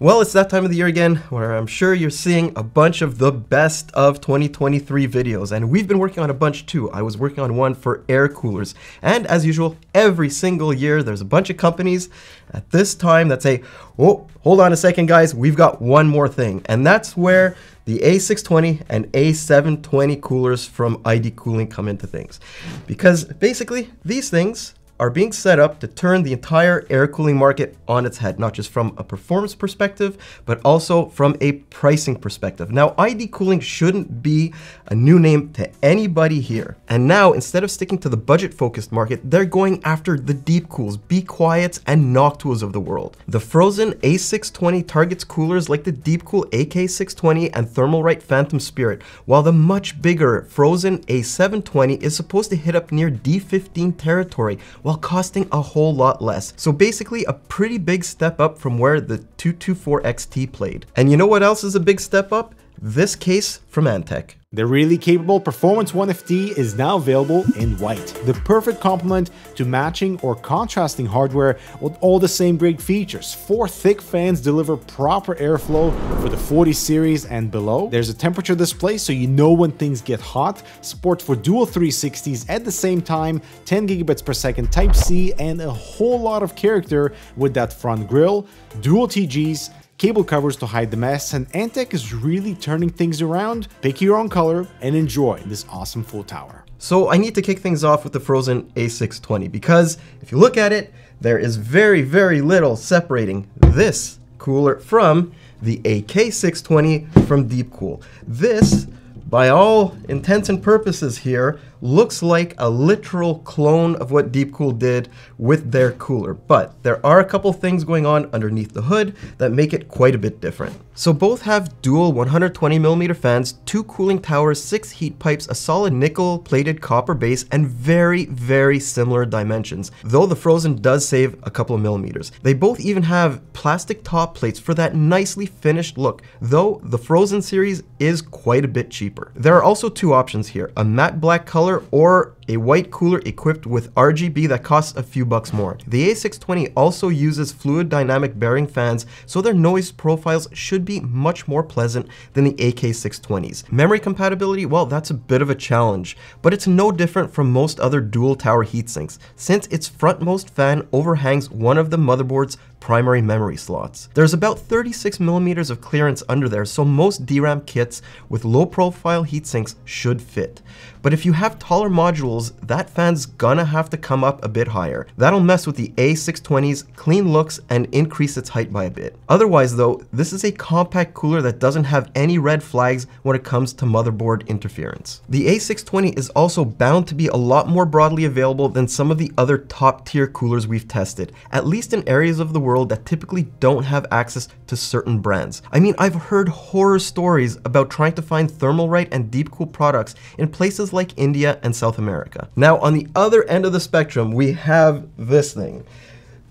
Well, it's that time of the year again where I'm sure you're seeing a bunch of the best of 2023 videos, and we've been working on a bunch too. I was working on one for air coolers, and as usual, every single year there's a bunch of companies at this time that say, oh, hold on a second, guys, we've got one more thing, and that's where the A620 and A720 coolers from ID Cooling come into things. Because basically, these things are being set up to turn the entire air cooling market on its head, not just from a performance perspective, but also from a pricing perspective. Now, ID Cooling shouldn't be a new name to anybody here. And now, instead of sticking to the budget focused market, they're going after the Deepcools, Be Quiets, and Noctuas of the world. The FROZN A620 targets coolers like the Deepcool AK620 and Thermalright Phantom Spirit, while the much bigger FROZN A720 is supposed to hit up near D15 territory while costing a whole lot less. So basically a pretty big step up from where the 224 XT played. And you know what else is a big step up? This case from Antec. The really capable Performance 1FT is now available in white, the perfect complement to matching or contrasting hardware with all the same great features. Four thick fans deliver proper airflow for the 40 series and below. There's a temperature display so you know when things get hot, support for dual 360s at the same time, 10 gigabits per second Type-C, and a whole lot of character with that front grille, dual TGs, cable covers to hide the mess, and Antec is really turning things around. Pick your own color and enjoy this awesome full tower. So I need to kick things off with the FROZN A620 because if you look at it, there is very, very little separating this cooler from the AK620 from Deepcool. This, by all intents and purposes here, looks like a literal clone of what Deepcool did with their cooler, but there are a couple things going on underneath the hood that make it quite a bit different. So both have dual 120mm fans, two cooling towers, six heat pipes, a solid nickel plated copper base, and very, very similar dimensions, though the FROZN does save a couple of millimeters. They both even have plastic top plates for that nicely finished look, though the FROZN series is quite a bit cheaper. There are also two options here, a matte black color or a white cooler equipped with RGB that costs a few bucks more. The A620 also uses fluid dynamic bearing fans, so their noise profiles should be much more pleasant than the AK620s. Memory compatibility, well, that's a bit of a challenge, but it's no different from most other dual tower heatsinks, since its frontmost fan overhangs one of the motherboard's primary memory slots. There's about 36 millimeters of clearance under there, so most DRAM kits with low profile heatsinks should fit. But if you have taller modules, that fan's gonna have to come up a bit higher. That'll mess with the A620's clean looks and increase its height by a bit. Otherwise though, this is a compact cooler that doesn't have any red flags when it comes to motherboard interference. The A620 is also bound to be a lot more broadly available than some of the other top tier coolers we've tested, at least in areas of the world world that typically don't have access to certain brands. I mean, I've heard horror stories about trying to find Thermalright and Deepcool products in places like India and South America. Now, on the other end of the spectrum, we have this thing.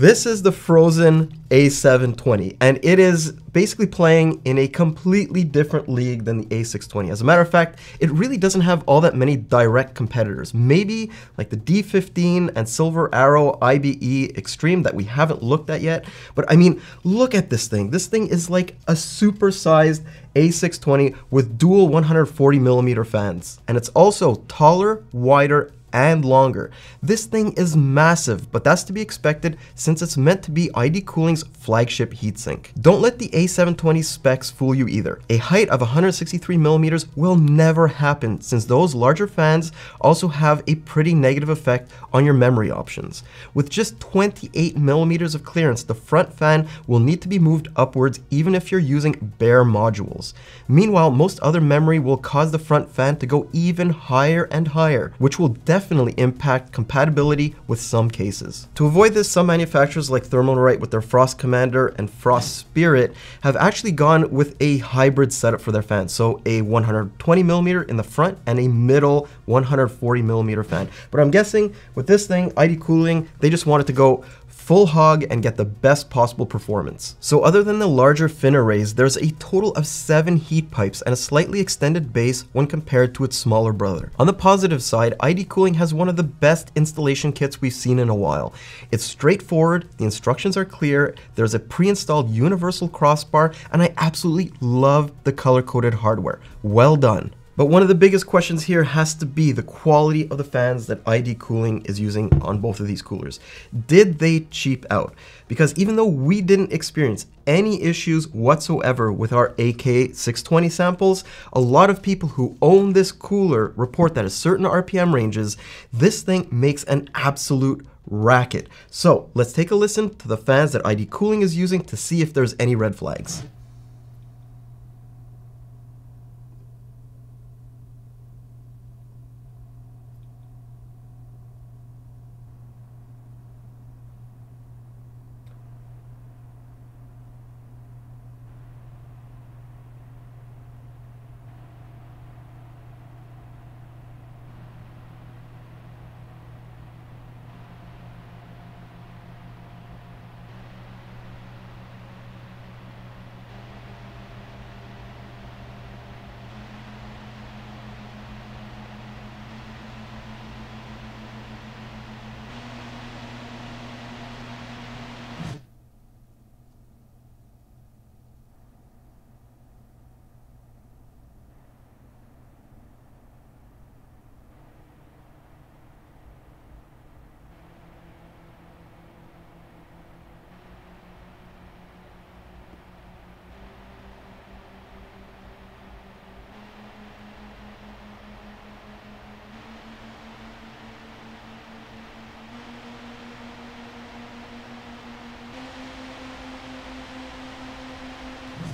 This is the FROZN A720, and it is basically playing in a completely different league than the A620. As a matter of fact, it really doesn't have all that many direct competitors. Maybe like the D15 and Silver Arrow IBE Extreme that we haven't looked at yet. But I mean, look at this thing. This thing is like a supersized A620 with dual 140 millimeter fans. And it's also taller, wider, and longer. This thing is massive, but that's to be expected since it's meant to be ID Cooling's flagship heatsink. Don't let the A720 specs fool you either. A height of 163mm will never happen since those larger fans also have a pretty negative effect on your memory options. With just 28mm of clearance, the front fan will need to be moved upwards even if you're using bare modules. Meanwhile, most other memory will cause the front fan to go even higher and higher, which will definitely definitely impact compatibility with some cases. To avoid this, some manufacturers like Thermalright with their Frost Commander and Frost Spirit have actually gone with a hybrid setup for their fans. So a 120mm in the front and a middle 140mm fan. But I'm guessing with this thing, ID Cooling, they just wanted to go full hog and get the best possible performance. So other than the larger fin arrays, there's a total of 7 heat pipes and a slightly extended base when compared to its smaller brother. On the positive side, ID Cooling has one of the best installation kits we've seen in a while. It's straightforward, the instructions are clear, there's a pre-installed universal crossbar, and I absolutely love the color-coded hardware. Well done. But one of the biggest questions here has to be the quality of the fans that ID Cooling is using on both of these coolers. Did they cheap out? Because even though we didn't experience any issues whatsoever with our AK620 samples, a lot of people who own this cooler report that at certain RPM ranges, this thing makes an absolute racket. So let's take a listen to the fans that ID Cooling is using to see if there's any red flags.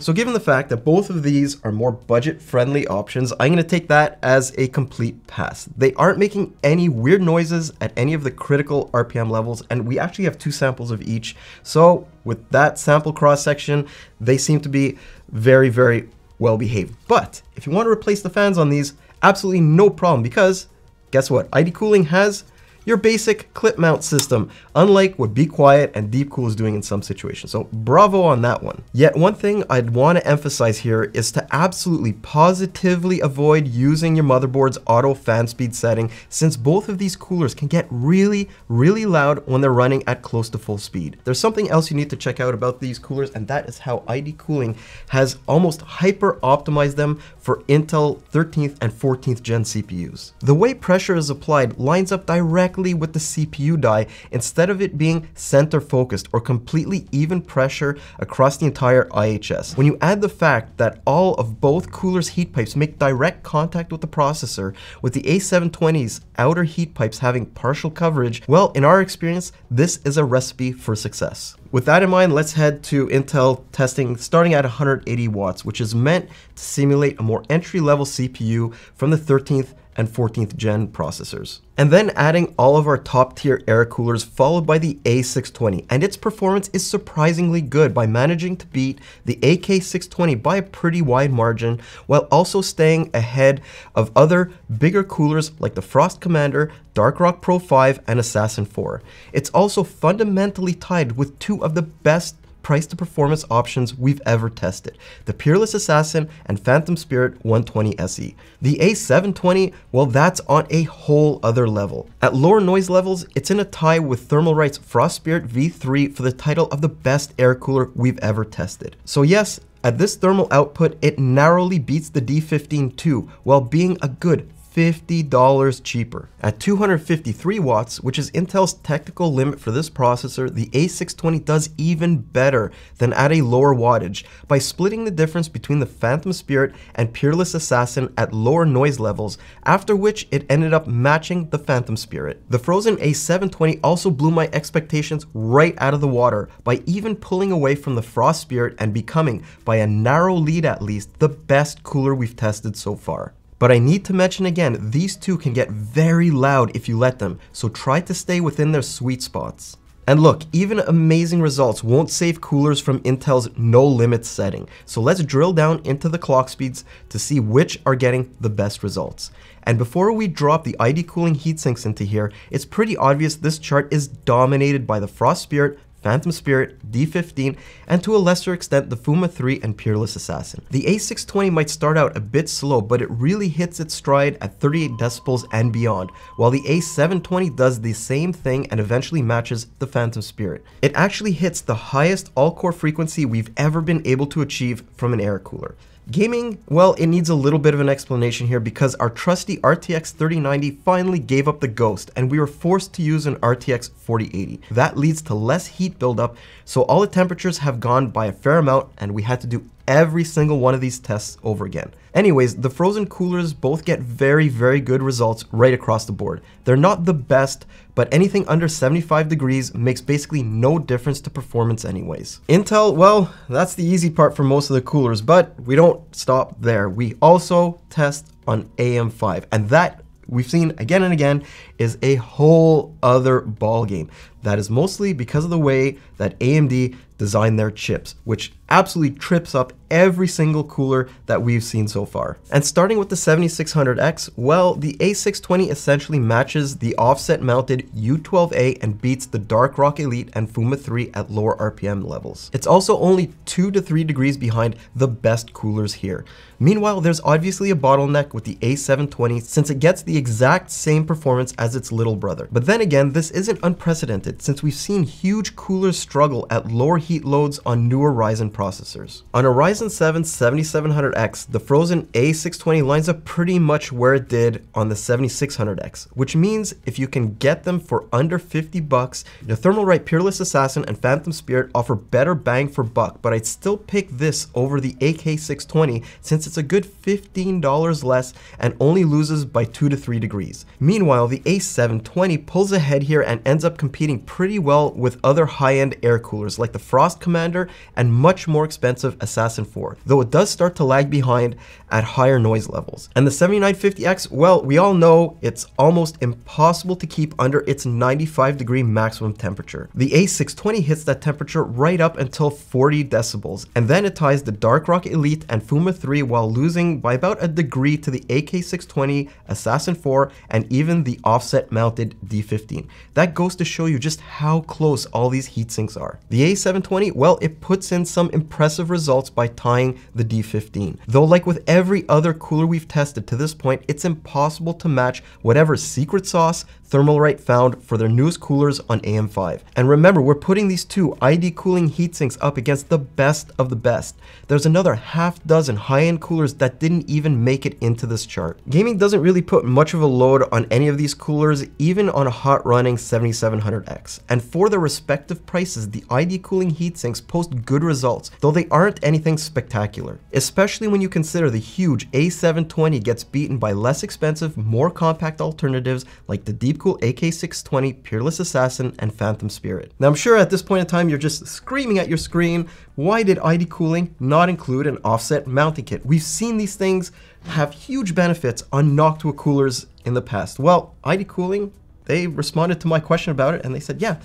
So given the fact that both of these are more budget-friendly options, I'm going to take that as a complete pass. They aren't making any weird noises at any of the critical RPM levels, and we actually have two samples of each. So with that sample cross-section, they seem to be very, very well behaved. But if you want to replace the fans on these, absolutely no problem because guess what? ID Cooling has your basic clip mount system, unlike what Be Quiet and Deepcool is doing in some situations. So bravo on that one. Yet one thing I'd want to emphasize here is to absolutely positively avoid using your motherboard's auto fan speed setting since both of these coolers can get really, really loud when they're running at close to full speed. There's something else you need to check out about these coolers and that is how ID Cooling has almost hyper optimized them for Intel 13th and 14th gen CPUs. The way pressure is applied lines up directly directly with the CPU die instead of it being center focused or completely even pressure across the entire IHS. When you add the fact that all of both coolers heat pipes make direct contact with the processor, with the A720's outer heat pipes having partial coverage, well, in our experience, this is a recipe for success. With that in mind, let's head to Intel testing starting at 180 watts, which is meant to simulate a more entry-level CPU from the 13th and 14th gen processors. And then adding all of our top tier air coolers followed by the A620 and its performance is surprisingly good by managing to beat the AK620 by a pretty wide margin while also staying ahead of other bigger coolers like the Frost Commander, Dark Rock Pro 5 and Assassin 4. It's also fundamentally tied with two of the best price to performance options we've ever tested, the Peerless Assassin and Phantom Spirit 120 SE. The A720, well that's on a whole other level. At lower noise levels, it's in a tie with Thermalright's Frost Spirit V3 for the title of the best air cooler we've ever tested. So yes, at this thermal output, it narrowly beats the D15 too, while being a good $50 cheaper. At 253 watts, which is Intel's technical limit for this processor, the A620 does even better than at a lower wattage by splitting the difference between the Phantom Spirit and Peerless Assassin at lower noise levels, after which it ended up matching the Phantom Spirit. The FROZN A720 also blew my expectations right out of the water by even pulling away from the Frost Spirit and becoming, by a narrow lead at least, the best cooler we've tested so far. But I need to mention again, these two can get very loud if you let them, so try to stay within their sweet spots. And look, even amazing results won't save coolers from Intel's no limits setting. So let's drill down into the clock speeds to see which are getting the best results. And before we drop the ID cooling heatsinks into here, it's pretty obvious this chart is dominated by the Frost Spirit, Phantom Spirit, D15, and to a lesser extent the Fuma 3 and Peerless Assassin. The A620 might start out a bit slow, but it really hits its stride at 38 decibels and beyond, while the A720 does the same thing and eventually matches the Phantom Spirit. It actually hits the highest all-core frequency we've ever been able to achieve from an air cooler. Gaming, well, it needs a little bit of an explanation here because our trusty RTX 3090 finally gave up the ghost and we were forced to use an RTX 4080. That leads to less heat buildup, so all the temperatures have gone by a fair amount and we had to do every single one of these tests over again. Anyways, the FROZN coolers both get very, very good results right across the board. They're not the best, but anything under 75 degrees makes basically no difference to performance anyways. Intel, well, that's the easy part for most of the coolers, but we don't stop there. We also test on AM5, and that we've seen again and again is a whole other ball game. That is mostly because of the way that AMD designed their chips, which absolutely trips up every single cooler that we've seen so far. And starting with the 7600X, well, the A620 essentially matches the offset mounted U12A and beats the Dark Rock Elite and Fuma 3 at lower RPM levels. It's also only 2 to 3 degrees behind the best coolers here. Meanwhile, there's obviously a bottleneck with the A720 since it gets the exact same performance as its little brother. But then again, this isn't unprecedented since we've seen huge coolers struggle at lower heat loads on newer Ryzen processors. On a Ryzen 7 7700X, the FROZN A620 lines up pretty much where it did on the 7600X, which means if you can get them for under 50 bucks, the Thermalright Peerless Assassin and Phantom Spirit offer better bang for buck, but I'd still pick this over the AK620 since it's a good $15 less and only loses by 2 to 3 degrees. Meanwhile, the A720 pulls ahead here and ends up competing pretty well with other high-end air coolers like the Frost Commander and much more expensive Assassin 4, though it does start to lag behind at higher noise levels. And the 7950X, well, we all know it's almost impossible to keep under its 95 degree maximum temperature. The A620 hits that temperature right up until 40 decibels, and then it ties the Dark Rock Elite and Fuma 3 while losing by about a degree to the AK620, Assassin 4, and even the offset mounted D15. That goes to show you just how close all these heat sinks are. The A720, well, it puts in some impressive results by tying the D15. Though like with every other cooler we've tested to this point, it's impossible to match whatever secret sauce Thermalright found for their newest coolers on AM5. And remember, we're putting these two ID cooling heatsinks up against the best of the best. There's another half dozen high-end coolers that didn't even make it into this chart. Gaming doesn't really put much of a load on any of these coolers, even on a hot running 7700X. And for their respective prices, the ID cooling heatsinks post good results, though they aren't anything spectacular. Especially when you consider the huge A720 gets beaten by less expensive, more compact alternatives like the Deep Deepcool AK620, Peerless Assassin, and Phantom Spirit. Now I'm sure at this point in time you're just screaming at your screen, why did ID Cooling not include an offset mounting kit? We've seen these things have huge benefits on Noctua coolers in the past. Well, ID Cooling, they responded to my question about it and they said, yeah,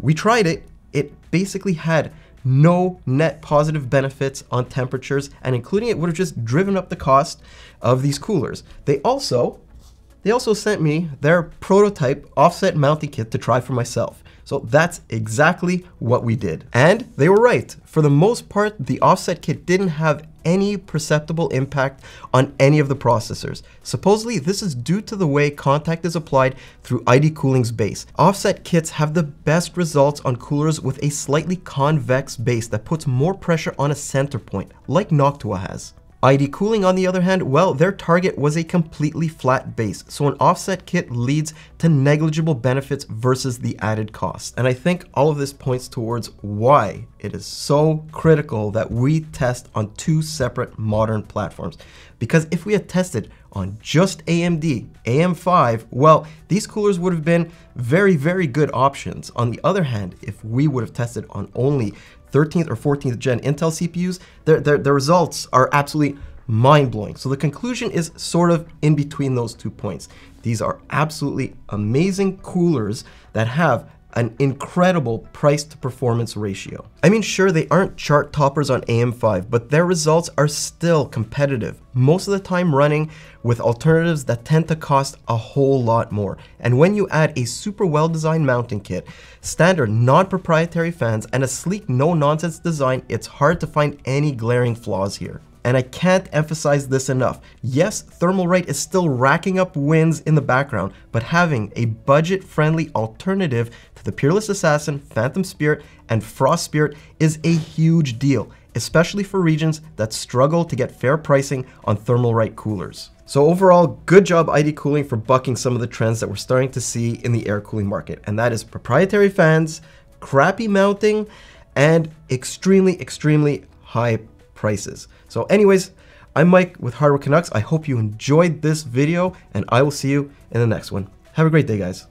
we tried it. It basically had no net positive benefits on temperatures and including it would have just driven up the cost of these coolers. They also they also sent me their prototype offset mounting kit to try for myself. So that's exactly what we did. And they were right. For the most part, the offset kit didn't have any perceptible impact on any of the processors. Supposedly, this is due to the way contact is applied through ID Cooling's base. Offset kits have the best results on coolers with a slightly convex base that puts more pressure on a center point, like Noctua has. ID Cooling on the other hand, well, their target was a completely flat base, so an offset kit leads to negligible benefits versus the added cost. And I think all of this points towards why it is so critical that we test on two separate modern platforms. Because if we had tested on just AMD, AM5, well, these coolers would have been very, very good options. On the other hand, if we would have tested on only 13th or 14th gen Intel CPUs, their, their, their results are absolutely mind-blowing. So the conclusion is sort of in between those two points. These are absolutely amazing coolers that have an incredible price to performance ratio. I mean, sure, they aren't chart toppers on AM5, but their results are still competitive, most of the time running with alternatives that tend to cost a whole lot more. And when you add a super well designed mounting kit, standard non proprietary fans, and a sleek no nonsense design, it's hard to find any glaring flaws here. And I can't emphasize this enough. Yes, Thermalright is still racking up wins in the background, but having a budget friendly alternative the Peerless Assassin, Phantom Spirit, and Frost Spirit is a huge deal, especially for regions that struggle to get fair pricing on Thermalright coolers. So overall, good job ID Cooling for bucking some of the trends that we're starting to see in the air cooling market, and that is proprietary fans, crappy mounting, and extremely, extremely high prices. So anyways, I'm Mike with Hardware Canucks. I hope you enjoyed this video and I will see you in the next one. Have a great day, guys.